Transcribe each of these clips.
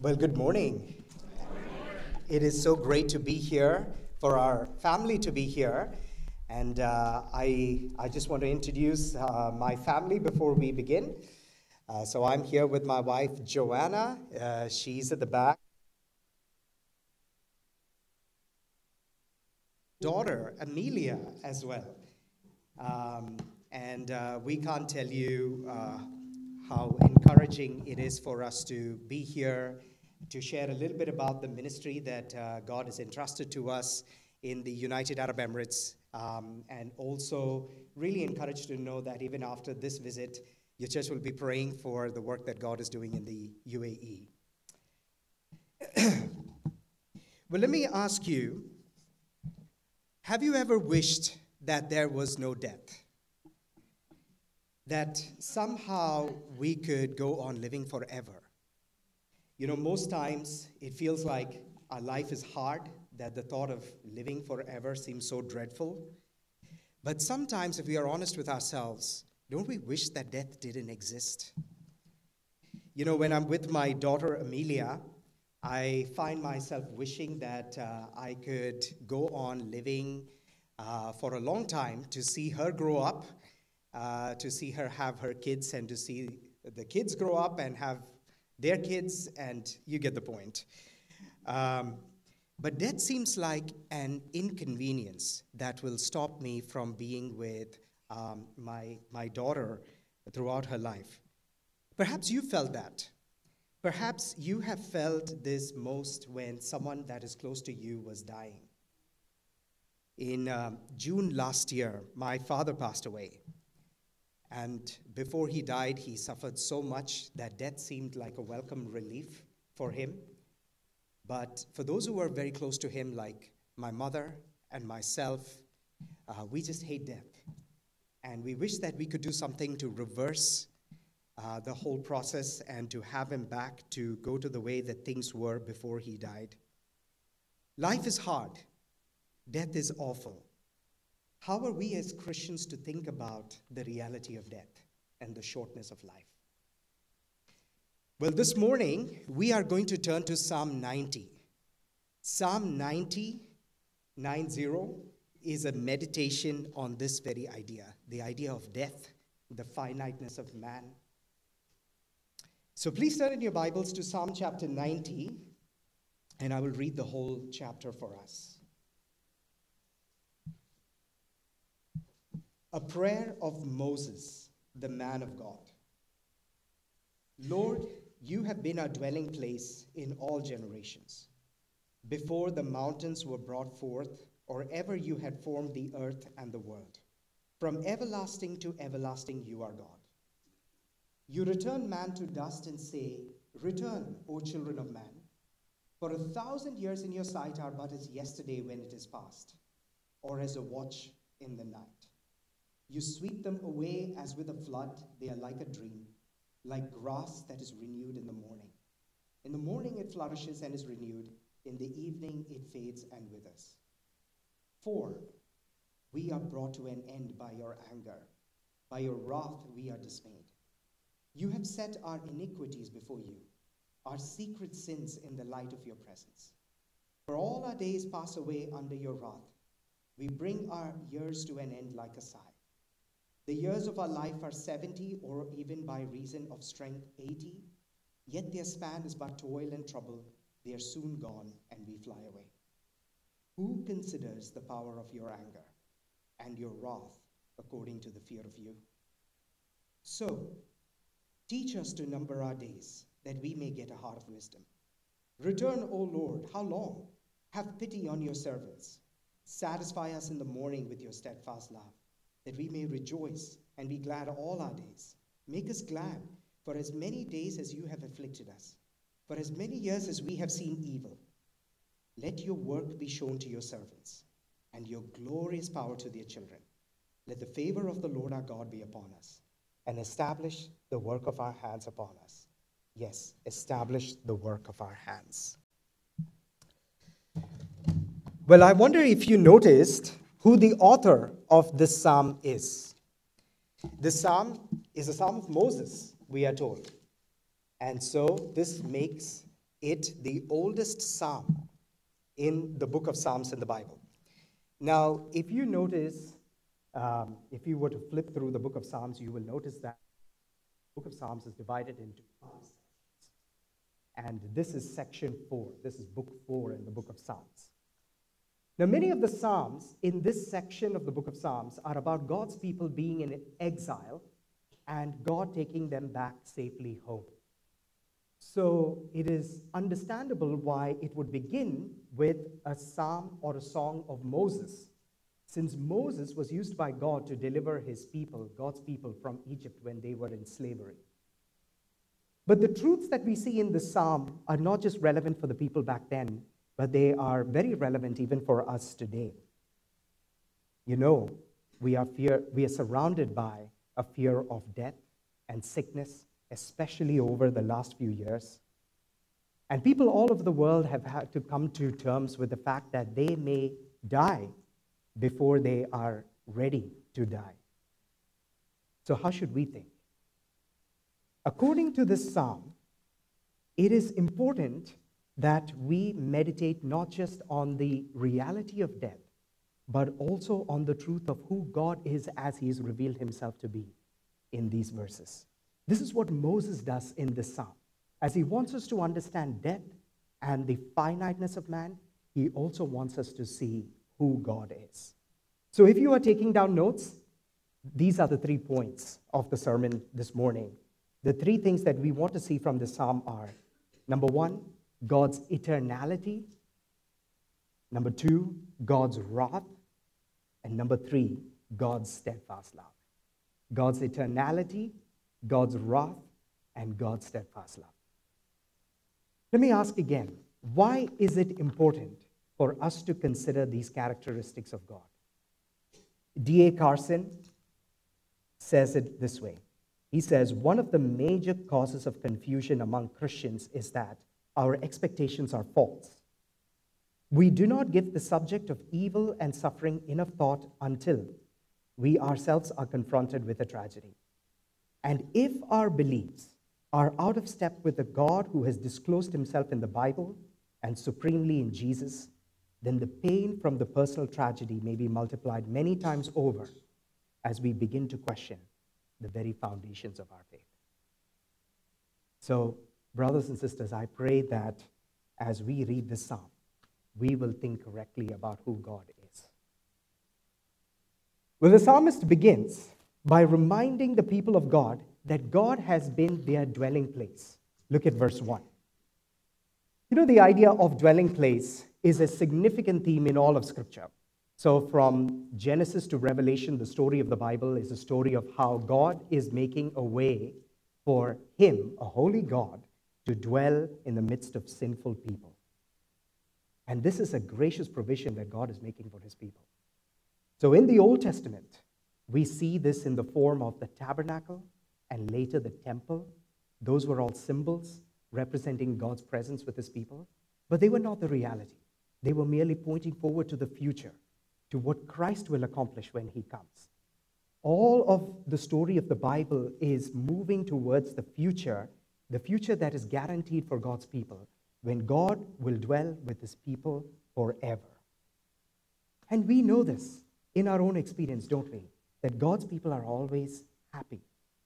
Well, good morning. It is so great to be here, for our family to be here. And uh, I, I just want to introduce uh, my family before we begin. Uh, so I'm here with my wife, Joanna. Uh, she's at the back. Daughter, Amelia, as well. Um, and uh, we can't tell you uh, how encouraging it is for us to be here to share a little bit about the ministry that uh, God has entrusted to us in the United Arab Emirates, um, and also really encouraged to know that even after this visit, your church will be praying for the work that God is doing in the UAE. well, let me ask you have you ever wished that there was no death? That somehow we could go on living forever? You know, most times it feels like our life is hard, that the thought of living forever seems so dreadful. But sometimes, if we are honest with ourselves, don't we wish that death didn't exist? You know, when I'm with my daughter Amelia, I find myself wishing that uh, I could go on living uh, for a long time to see her grow up, uh, to see her have her kids, and to see the kids grow up and have their kids, and you get the point. Um, but death seems like an inconvenience that will stop me from being with um, my, my daughter throughout her life. Perhaps you felt that. Perhaps you have felt this most when someone that is close to you was dying. In um, June last year, my father passed away. And before he died, he suffered so much that death seemed like a welcome relief for him. But for those who were very close to him, like my mother and myself, uh, we just hate death. And we wish that we could do something to reverse uh, the whole process and to have him back to go to the way that things were before he died. Life is hard, death is awful. How are we as Christians to think about the reality of death and the shortness of life? Well, this morning we are going to turn to Psalm 90. Psalm 90, 90 is a meditation on this very idea the idea of death, the finiteness of man. So please turn in your Bibles to Psalm chapter 90, and I will read the whole chapter for us. A prayer of Moses, the man of God. Lord, you have been our dwelling place in all generations. Before the mountains were brought forth, or ever you had formed the earth and the world. From everlasting to everlasting, you are God. You return man to dust and say, Return, O children of man. For a thousand years in your sight are but as yesterday when it is past, or as a watch in the night. You sweep them away as with a flood. They are like a dream, like grass that is renewed in the morning. In the morning it flourishes and is renewed. In the evening it fades and withers. For we are brought to an end by your anger. By your wrath we are dismayed. You have set our iniquities before you, our secret sins in the light of your presence. For all our days pass away under your wrath. We bring our years to an end like a sigh. The years of our life are 70, or even by reason of strength, 80, yet their span is but toil and trouble. They are soon gone, and we fly away. Who considers the power of your anger and your wrath according to the fear of you? So, teach us to number our days, that we may get a heart of wisdom. Return, O Lord, how long? Have pity on your servants. Satisfy us in the morning with your steadfast love that we may rejoice and be glad all our days. Make us glad for as many days as you have afflicted us, for as many years as we have seen evil. Let your work be shown to your servants, and your glorious power to their children. Let the favor of the Lord our God be upon us, and establish the work of our hands upon us. Yes, establish the work of our hands. Well, I wonder if you noticed who the author of this psalm is. This psalm is a psalm of Moses, we are told. And so this makes it the oldest psalm in the book of Psalms in the Bible. Now, if you notice, um, if you were to flip through the book of Psalms, you will notice that the book of Psalms is divided into parts. And this is section four. This is book four in the book of Psalms. Now, many of the Psalms in this section of the book of Psalms are about God's people being in exile and God taking them back safely home. So it is understandable why it would begin with a psalm or a song of Moses, since Moses was used by God to deliver his people, God's people, from Egypt when they were in slavery. But the truths that we see in the psalm are not just relevant for the people back then, but they are very relevant even for us today. You know, we are, fear, we are surrounded by a fear of death and sickness, especially over the last few years. And people all over the world have had to come to terms with the fact that they may die before they are ready to die. So, how should we think? According to this psalm, it is important that we meditate not just on the reality of death, but also on the truth of who God is as he has revealed himself to be in these verses. This is what Moses does in this psalm. As he wants us to understand death and the finiteness of man, he also wants us to see who God is. So if you are taking down notes, these are the three points of the sermon this morning. The three things that we want to see from the psalm are number one, God's eternality. Number two, God's wrath. And number three, God's steadfast love. God's eternality, God's wrath, and God's steadfast love. Let me ask again why is it important for us to consider these characteristics of God? D.A. Carson says it this way He says, One of the major causes of confusion among Christians is that our expectations are false. We do not give the subject of evil and suffering enough thought until we ourselves are confronted with a tragedy. And if our beliefs are out of step with the God who has disclosed himself in the Bible and supremely in Jesus, then the pain from the personal tragedy may be multiplied many times over as we begin to question the very foundations of our faith. So, brothers and sisters, I pray that as we read this psalm, we will think correctly about who God is. Well, the psalmist begins by reminding the people of God that God has been their dwelling place. Look at verse 1. You know, the idea of dwelling place is a significant theme in all of Scripture. So, from Genesis to Revelation, the story of the Bible is a story of how God is making a way for Him, a holy God, to dwell in the midst of sinful people. And this is a gracious provision that God is making for His people. So in the Old Testament, we see this in the form of the tabernacle and later the temple. Those were all symbols representing God's presence with his people, but they were not the reality. They were merely pointing forward to the future, to what Christ will accomplish when he comes. All of the story of the Bible is moving towards the future, the future that is guaranteed for God's people, when God will dwell with his people forever. And we know this in our own experience, don't we? That God's people are always happy.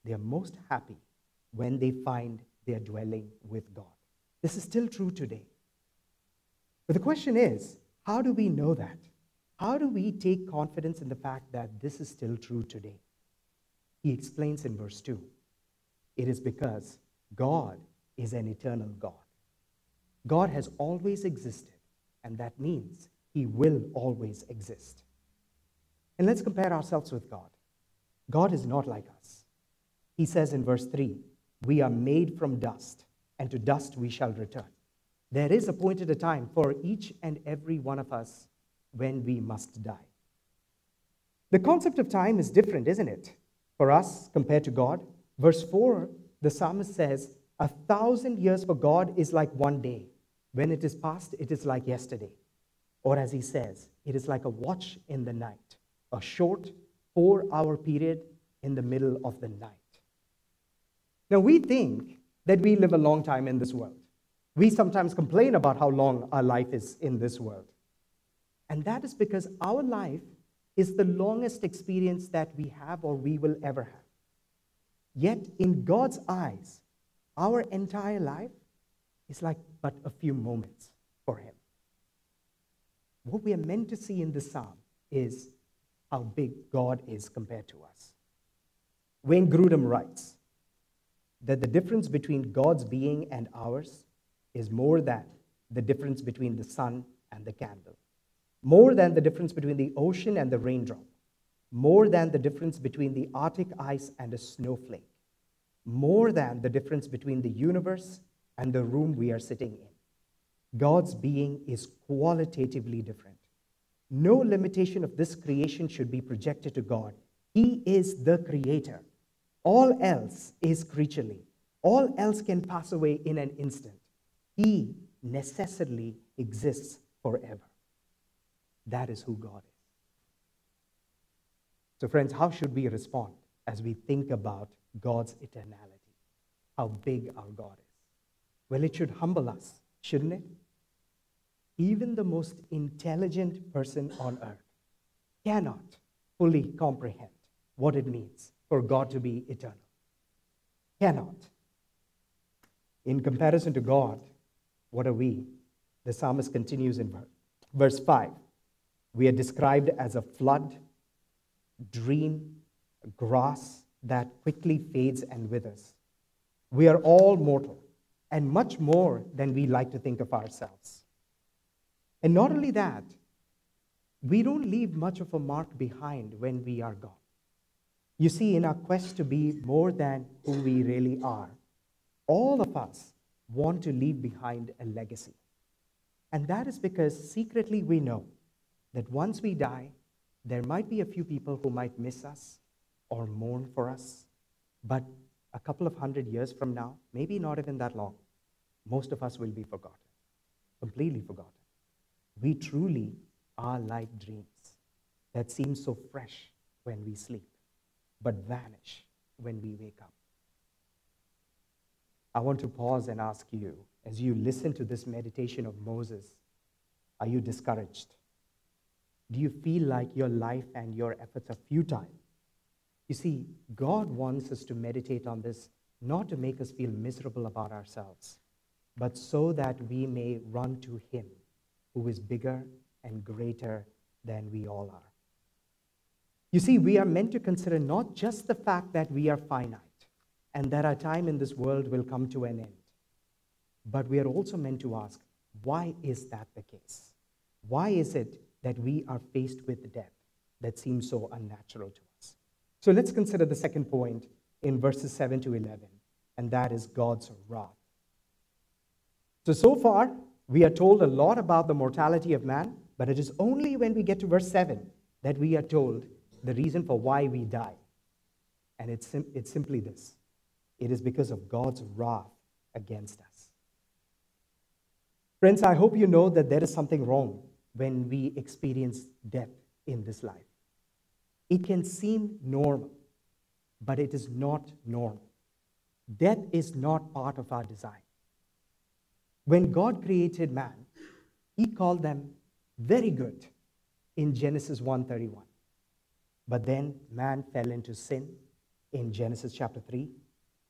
They are most happy when they find their dwelling with God. This is still true today. But the question is how do we know that? How do we take confidence in the fact that this is still true today? He explains in verse 2 it is because God is an eternal God. God has always existed, and that means he will always exist. And let's compare ourselves with God. God is not like us. He says in verse 3 We are made from dust, and to dust we shall return. There is appointed a time for each and every one of us when we must die. The concept of time is different, isn't it? For us compared to God. Verse 4, the psalmist says, A thousand years for God is like one day. When it is past, it is like yesterday. Or as he says, it is like a watch in the night a short four hour period in the middle of the night. Now, we think that we live a long time in this world. We sometimes complain about how long our life is in this world. And that is because our life is the longest experience that we have or we will ever have. Yet, in God's eyes, our entire life is like but a few moments for Him. What we are meant to see in this psalm is how big God is compared to us. Wayne Grudem writes that the difference between God's being and ours is more than the difference between the sun and the candle, more than the difference between the ocean and the raindrop, more than the difference between the Arctic ice and a snowflake, more than the difference between the universe and the room we are sitting in. God's being is qualitatively different. No limitation of this creation should be projected to God. He is the creator. All else is creaturely. All else can pass away in an instant. He necessarily exists forever. That is who God is. So, friends, how should we respond as we think about God's eternality? How big our God is? Well, it should humble us, shouldn't it? Even the most intelligent person on earth cannot fully comprehend what it means for God to be eternal. Cannot. In comparison to God, what are we? The psalmist continues in verse 5. We are described as a flood, dream, grass that quickly fades and withers. We are all mortal and much more than we like to think of ourselves. And not only that, we don't leave much of a mark behind when we are gone. You see, in our quest to be more than who we really are, all of us want to leave behind a legacy. And that is because secretly we know that once we die, there might be a few people who might miss us or mourn for us, but a couple of hundred years from now, maybe not even that long, most of us will be forgotten, completely forgotten. We truly are like dreams that seem so fresh when we sleep, but vanish when we wake up. I want to pause and ask you, as you listen to this meditation of Moses, are you discouraged? Do you feel like your life and your efforts are futile? You see, God wants us to meditate on this not to make us feel miserable about ourselves, but so that we may run to Him who is bigger and greater than we all are. You see, we are meant to consider not just the fact that we are finite and that our time in this world will come to an end, but we are also meant to ask, why is that the case? Why is it that we are faced with death that seems so unnatural to us? So let's consider the second point in verses 7 to 11, and that is God's wrath. So, so far, we are told a lot about the mortality of man, but it is only when we get to verse 7 that we are told the reason for why we die. And it's, sim- it's simply this it is because of God's wrath against us. Friends, I hope you know that there is something wrong when we experience death in this life. It can seem normal, but it is not normal. Death is not part of our design. When God created man, he called them very good in Genesis 1:31. But then man fell into sin in Genesis chapter 3.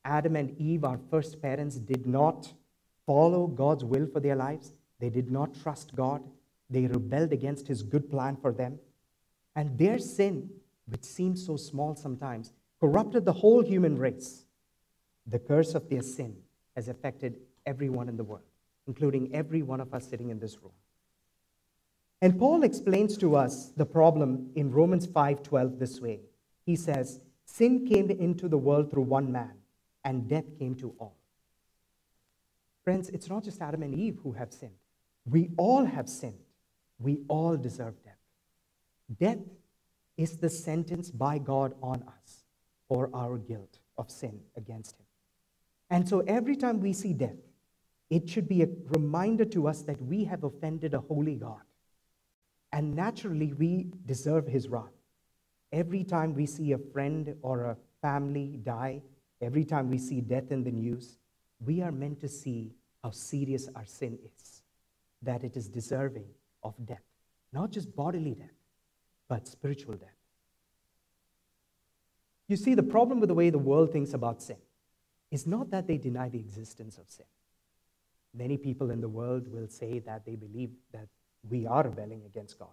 Adam and Eve, our first parents, did not follow God's will for their lives. They did not trust God. They rebelled against his good plan for them. And their sin which seems so small sometimes, corrupted the whole human race. The curse of their sin has affected everyone in the world, including every one of us sitting in this room. And Paul explains to us the problem in Romans 5:12 this way. He says, "Sin came into the world through one man, and death came to all." Friends, it's not just Adam and Eve who have sinned. We all have sinned. We all deserve death. Death is the sentence by God on us for our guilt of sin against Him. And so every time we see death, it should be a reminder to us that we have offended a holy God. And naturally, we deserve His wrath. Every time we see a friend or a family die, every time we see death in the news, we are meant to see how serious our sin is, that it is deserving of death, not just bodily death, but spiritual death. You see, the problem with the way the world thinks about sin is not that they deny the existence of sin. Many people in the world will say that they believe that we are rebelling against God.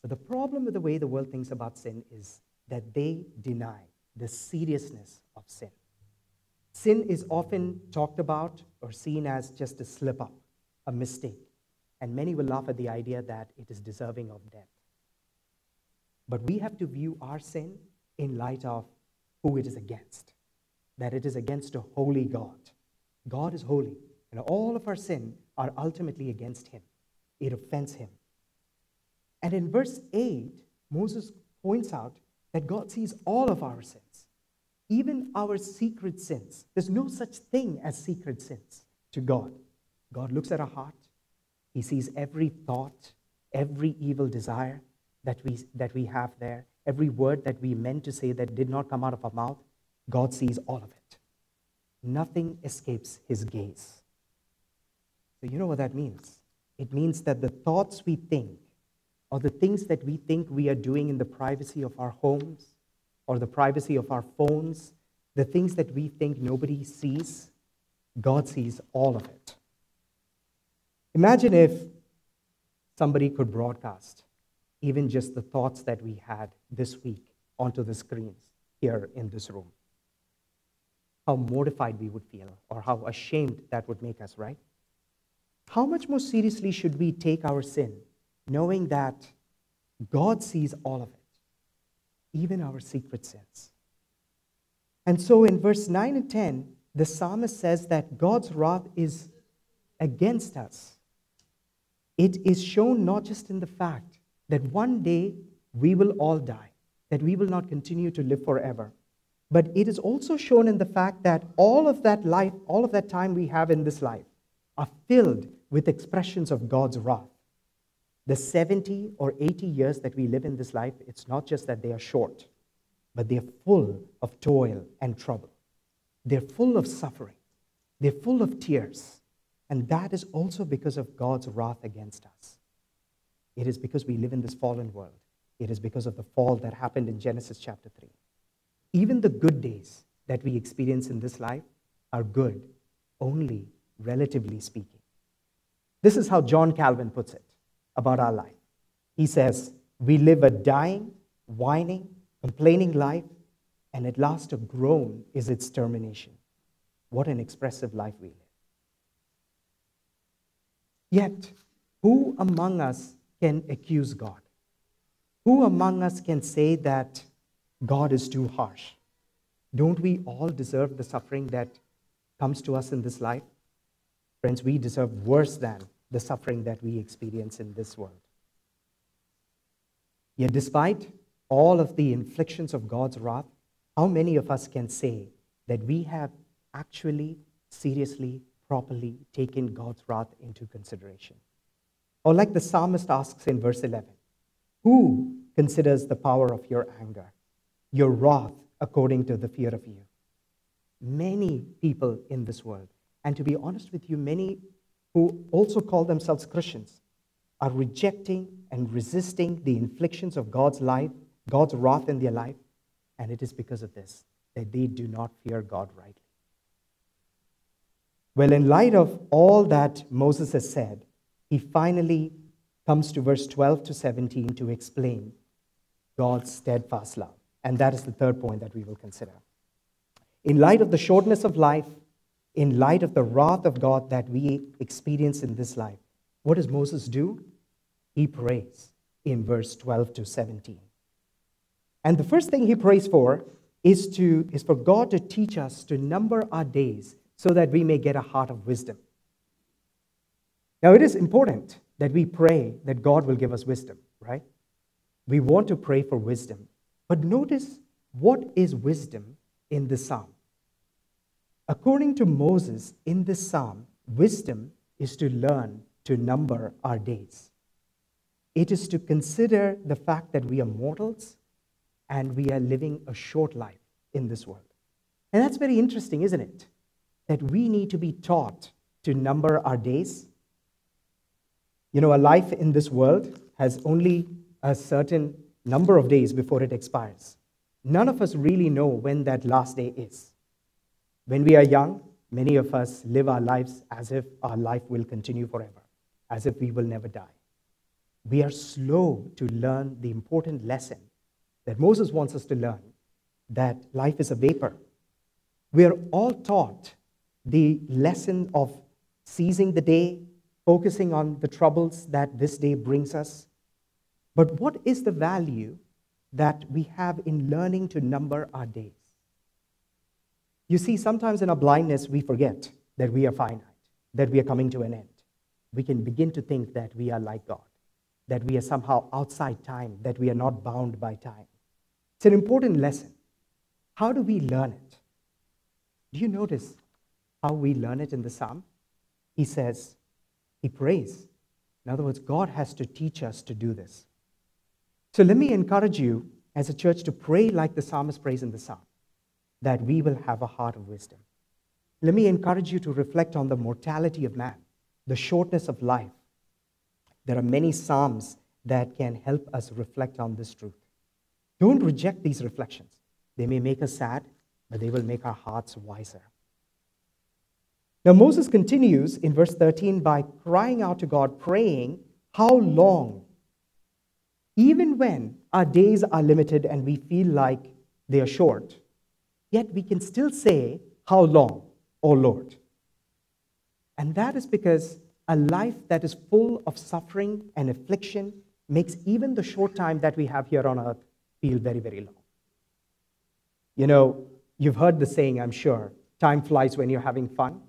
But the problem with the way the world thinks about sin is that they deny the seriousness of sin. Sin is often talked about or seen as just a slip up, a mistake, and many will laugh at the idea that it is deserving of death. But we have to view our sin in light of who it is against, that it is against a holy God. God is holy, and all of our sin are ultimately against him. It offends him. And in verse 8, Moses points out that God sees all of our sins, even our secret sins. There's no such thing as secret sins to God. God looks at our heart, He sees every thought, every evil desire that we, that we have there, every word that we meant to say that did not come out of our mouth. God sees all of it. Nothing escapes His gaze. So, you know what that means? It means that the thoughts we think or the things that we think we are doing in the privacy of our homes or the privacy of our phones, the things that we think nobody sees, God sees all of it. Imagine if somebody could broadcast even just the thoughts that we had this week onto the screens here in this room. How mortified we would feel, or how ashamed that would make us, right? How much more seriously should we take our sin knowing that God sees all of it, even our secret sins. And so in verse 9 and 10, the psalmist says that God's wrath is against us. It is shown not just in the fact that one day we will all die, that we will not continue to live forever, but it is also shown in the fact that all of that life, all of that time we have in this life, are filled with expressions of God's wrath. The 70 or 80 years that we live in this life, it's not just that they are short, but they're full of toil and trouble. They're full of suffering. They're full of tears. And that is also because of God's wrath against us. It is because we live in this fallen world. It is because of the fall that happened in Genesis chapter 3. Even the good days that we experience in this life are good, only relatively speaking. This is how John Calvin puts it about our life. He says, We live a dying, whining, complaining life, and at last a groan is its termination. What an expressive life we live. Yet, who among us can accuse God? Who among us can say that God is too harsh? Don't we all deserve the suffering that comes to us in this life? Friends, we deserve worse than the suffering that we experience in this world. Yet, despite all of the inflictions of God's wrath, how many of us can say that we have actually, seriously, properly taken God's wrath into consideration? Or, like the psalmist asks in verse 11, who considers the power of your anger, your wrath according to the fear of you? Many people in this world, and to be honest with you, many who also call themselves Christians are rejecting and resisting the inflictions of God's life, God's wrath in their life, and it is because of this that they do not fear God rightly. Well, in light of all that Moses has said, he finally comes to verse 12 to 17 to explain God's steadfast love. And that is the third point that we will consider. In light of the shortness of life, in light of the wrath of God that we experience in this life, what does Moses do? He prays in verse 12 to 17. And the first thing he prays for is, to, is for God to teach us to number our days so that we may get a heart of wisdom. Now, it is important that we pray that God will give us wisdom, right? We want to pray for wisdom. But notice what is wisdom in the psalm? According to Moses in this psalm, wisdom is to learn to number our days. It is to consider the fact that we are mortals and we are living a short life in this world. And that's very interesting, isn't it? That we need to be taught to number our days? You know, a life in this world has only a certain number of days before it expires. None of us really know when that last day is. When we are young, many of us live our lives as if our life will continue forever, as if we will never die. We are slow to learn the important lesson that Moses wants us to learn that life is a vapor. We are all taught the lesson of seizing the day, focusing on the troubles that this day brings us. But what is the value that we have in learning to number our days? You see, sometimes in our blindness, we forget that we are finite, that we are coming to an end. We can begin to think that we are like God, that we are somehow outside time, that we are not bound by time. It's an important lesson. How do we learn it? Do you notice how we learn it in the psalm? He says, He prays. In other words, God has to teach us to do this. So let me encourage you as a church to pray like the psalmist prays in the psalm, that we will have a heart of wisdom. Let me encourage you to reflect on the mortality of man, the shortness of life. There are many psalms that can help us reflect on this truth. Don't reject these reflections. They may make us sad, but they will make our hearts wiser. Now, Moses continues in verse 13 by crying out to God, praying, How long? Even when our days are limited and we feel like they are short, yet we can still say, How long, O Lord? And that is because a life that is full of suffering and affliction makes even the short time that we have here on earth feel very, very long. You know, you've heard the saying, I'm sure time flies when you're having fun.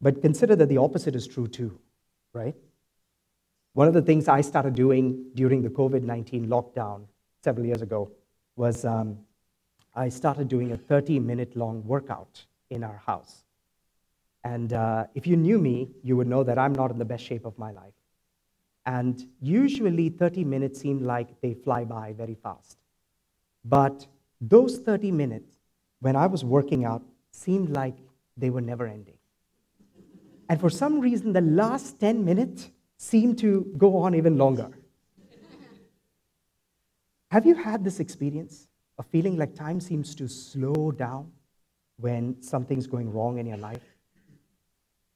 But consider that the opposite is true too, right? One of the things I started doing during the COVID 19 lockdown several years ago was um, I started doing a 30 minute long workout in our house. And uh, if you knew me, you would know that I'm not in the best shape of my life. And usually 30 minutes seem like they fly by very fast. But those 30 minutes, when I was working out, seemed like they were never ending. And for some reason, the last 10 minutes seemed to go on even longer. Have you had this experience of feeling like time seems to slow down when something's going wrong in your life?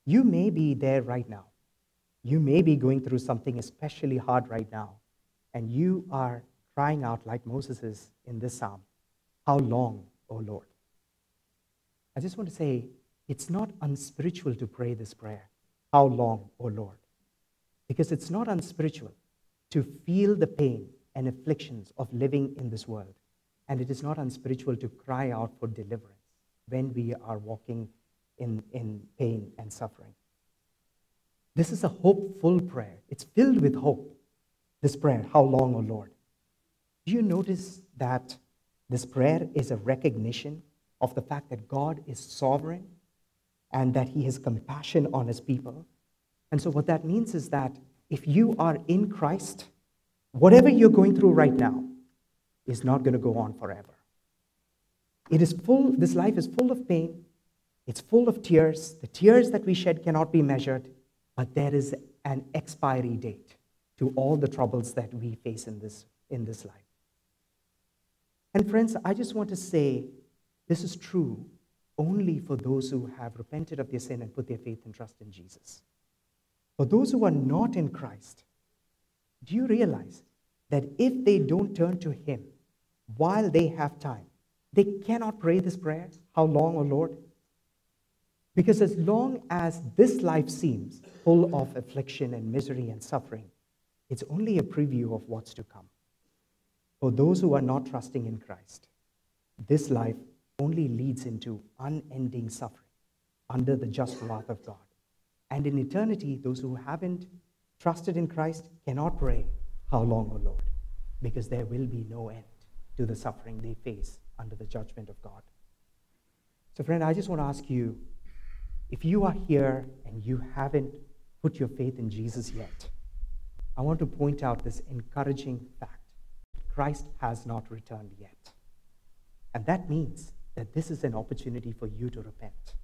You may be there right now. You may be going through something especially hard right now, and you are crying out like Moses is in this psalm How long, O Lord? I just want to say, it's not unspiritual to pray this prayer. How long, O Lord? Because it's not unspiritual to feel the pain and afflictions of living in this world. And it is not unspiritual to cry out for deliverance when we are walking in, in pain and suffering. This is a hopeful prayer. It's filled with hope. This prayer, How long, O Lord? Do you notice that this prayer is a recognition of the fact that God is sovereign and that he has compassion on his people. And so, what that means is that if you are in Christ, whatever you're going through right now is not going to go on forever. It is full, this life is full of pain, it's full of tears. The tears that we shed cannot be measured, but there is an expiry date to all the troubles that we face in this, in this life. And, friends, I just want to say this is true only for those who have repented of their sin and put their faith and trust in Jesus. For those who are not in Christ, do you realize that if they don't turn to Him while they have time, they cannot pray this prayer? How long, O Lord? Because as long as this life seems full of affliction and misery and suffering, it's only a preview of what's to come. For those who are not trusting in Christ, this life only leads into unending suffering under the just wrath of God. And in eternity, those who haven't trusted in Christ cannot pray, How long, O Lord? Because there will be no end to the suffering they face under the judgment of God. So, friend, I just want to ask you if you are here and you haven't put your faith in Jesus yet, I want to point out this encouraging fact Christ has not returned yet. And that means that this is an opportunity for you to repent.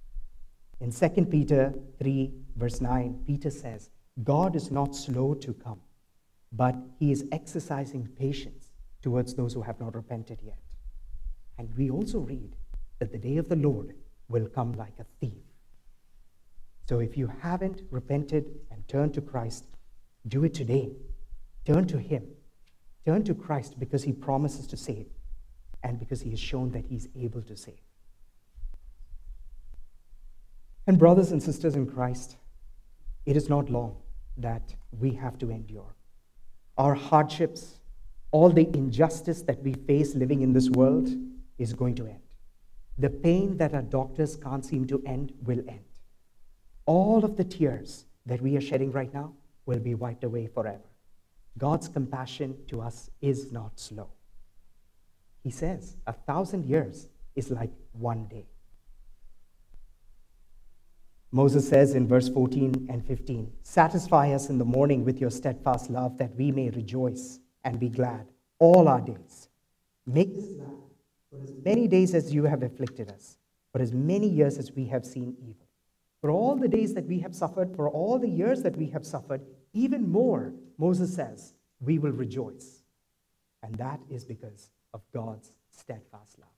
In 2 Peter 3, verse 9, Peter says, God is not slow to come, but he is exercising patience towards those who have not repented yet. And we also read that the day of the Lord will come like a thief. So if you haven't repented and turned to Christ, do it today. Turn to him. Turn to Christ because he promises to save and because he has shown that he's able to save. And, brothers and sisters in Christ, it is not long that we have to endure. Our hardships, all the injustice that we face living in this world is going to end. The pain that our doctors can't seem to end will end. All of the tears that we are shedding right now will be wiped away forever. God's compassion to us is not slow. He says a thousand years is like one day. Moses says in verse 14 and 15 Satisfy us in the morning with your steadfast love, that we may rejoice and be glad all our days. Make us glad for as many days as you have afflicted us, for as many years as we have seen evil. For all the days that we have suffered, for all the years that we have suffered, even more, Moses says, we will rejoice. And that is because of God's steadfast love.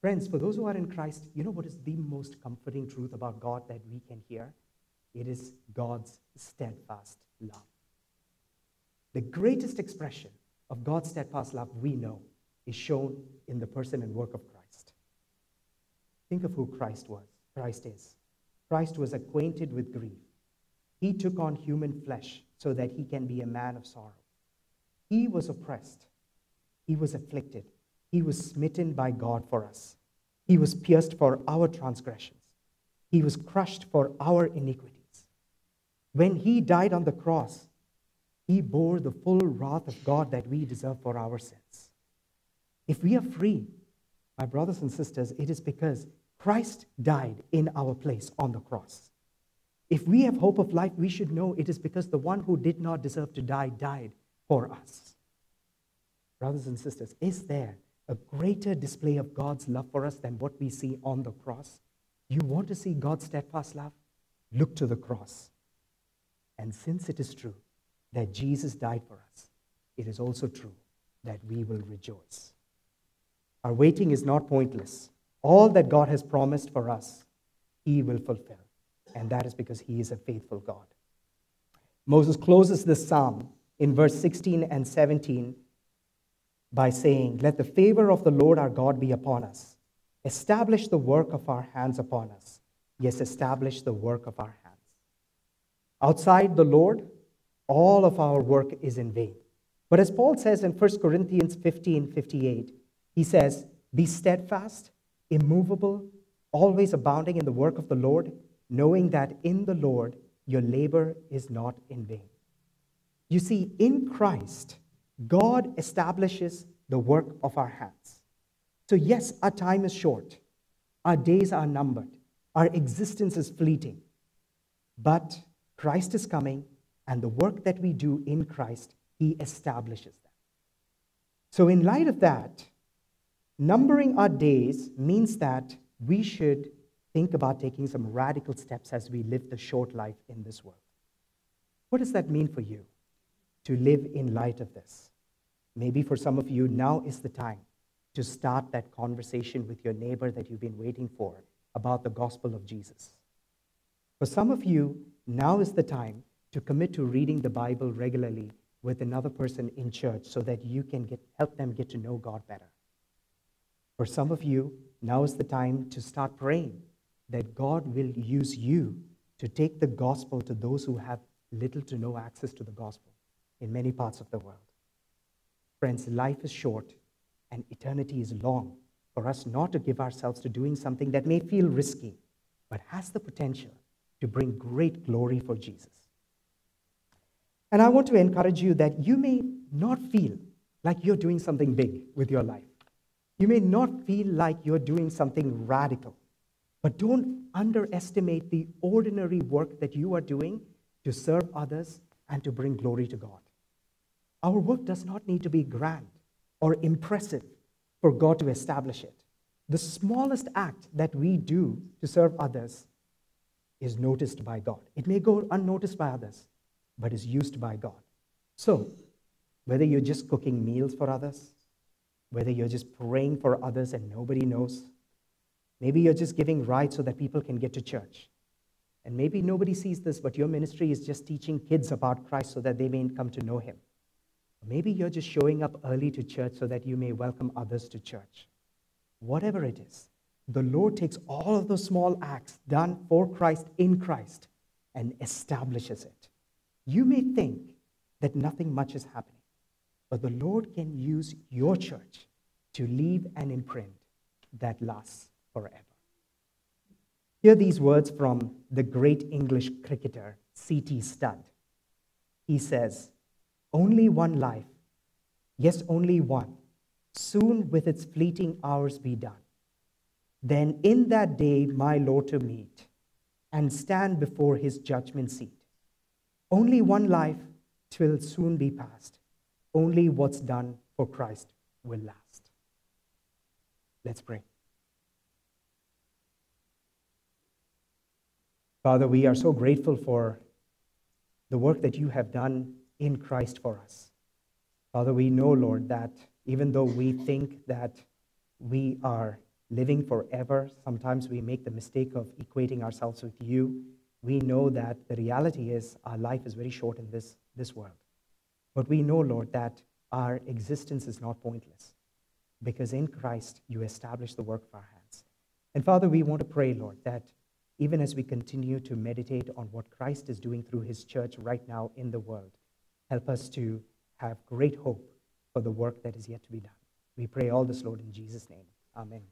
Friends, for those who are in Christ, you know what is the most comforting truth about God that we can hear? It is God's steadfast love. The greatest expression of God's steadfast love we know is shown in the person and work of Christ. Think of who Christ was, Christ is. Christ was acquainted with grief. He took on human flesh so that he can be a man of sorrow. He was oppressed. He was afflicted. He was smitten by God for us. He was pierced for our transgressions. He was crushed for our iniquities. When he died on the cross, he bore the full wrath of God that we deserve for our sins. If we are free, my brothers and sisters, it is because Christ died in our place on the cross. If we have hope of life, we should know it is because the one who did not deserve to die died for us. Brothers and sisters, is there a greater display of God's love for us than what we see on the cross? You want to see God's steadfast love? Look to the cross. And since it is true that Jesus died for us, it is also true that we will rejoice. Our waiting is not pointless. All that God has promised for us, He will fulfill. And that is because He is a faithful God. Moses closes this psalm in verse 16 and 17 by saying, Let the favor of the Lord our God be upon us. Establish the work of our hands upon us. Yes, establish the work of our hands. Outside the Lord, all of our work is in vain. But as Paul says in 1 Corinthians 15 58, he says, Be steadfast, immovable, always abounding in the work of the Lord, knowing that in the Lord your labor is not in vain. You see, in Christ, God establishes the work of our hands. So, yes, our time is short, our days are numbered, our existence is fleeting. But Christ is coming, and the work that we do in Christ, He establishes that. So, in light of that, numbering our days means that we should think about taking some radical steps as we live the short life in this world. What does that mean for you? To live in light of this. Maybe for some of you, now is the time to start that conversation with your neighbor that you've been waiting for about the gospel of Jesus. For some of you, now is the time to commit to reading the Bible regularly with another person in church so that you can get, help them get to know God better. For some of you, now is the time to start praying that God will use you to take the gospel to those who have little to no access to the gospel in many parts of the world. Friends, life is short and eternity is long for us not to give ourselves to doing something that may feel risky, but has the potential to bring great glory for Jesus. And I want to encourage you that you may not feel like you're doing something big with your life. You may not feel like you're doing something radical, but don't underestimate the ordinary work that you are doing to serve others and to bring glory to God. Our work does not need to be grand or impressive for God to establish it. The smallest act that we do to serve others is noticed by God. It may go unnoticed by others, but is used by God. So, whether you're just cooking meals for others, whether you're just praying for others and nobody knows, maybe you're just giving rides so that people can get to church. And maybe nobody sees this, but your ministry is just teaching kids about Christ so that they may come to know him. Maybe you're just showing up early to church so that you may welcome others to church. Whatever it is, the Lord takes all of those small acts done for Christ in Christ and establishes it. You may think that nothing much is happening, but the Lord can use your church to leave an imprint that lasts forever. Hear these words from the great English cricketer C.T. Studd. He says, Only one life, yes, only one, soon with its fleeting hours be done then in that day my Lord to meet and stand before his judgment seat. Only one life will soon be past. Only what's done for Christ will last. Let's pray. Father, we are so grateful for the work that you have done in Christ for us. Father, we know, Lord, that even though we think that we are living forever. Sometimes we make the mistake of equating ourselves with you. We know that the reality is our life is very short in this, this world. But we know, Lord, that our existence is not pointless because in Christ you establish the work of our hands. And Father, we want to pray, Lord, that even as we continue to meditate on what Christ is doing through his church right now in the world, help us to have great hope for the work that is yet to be done. We pray all this, Lord, in Jesus' name. Amen.